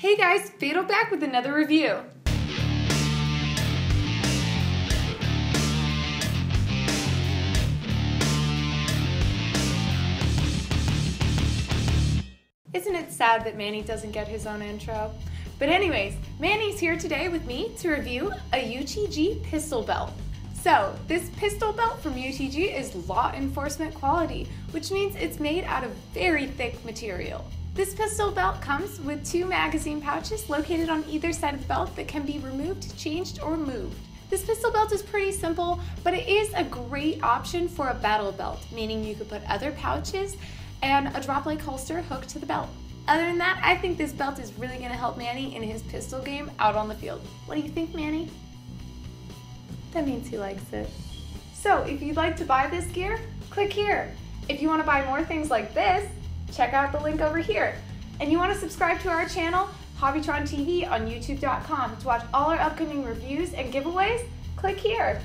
Hey guys, Fatal back with another review. Isn't it sad that Manny doesn't get his own intro? But anyways, Manny's here today with me to review a UTG pistol belt. So, this pistol belt from UTG is law enforcement quality, which means it's made out of very thick material. This pistol belt comes with two magazine pouches located on either side of the belt that can be removed, changed, or moved. This pistol belt is pretty simple, but it is a great option for a battle belt, meaning you could put other pouches and a drop-leg holster hooked to the belt. Other than that, I think this belt is really going to help Manny in his pistol game out on the field. What do you think, Manny? That means he likes it. So if you'd like to buy this gear, click here. If you want to buy more things like this, check out the link over here. And you want to subscribe to our channel, Hobbytron TV on youtube.com to watch all our upcoming reviews and giveaways, click here.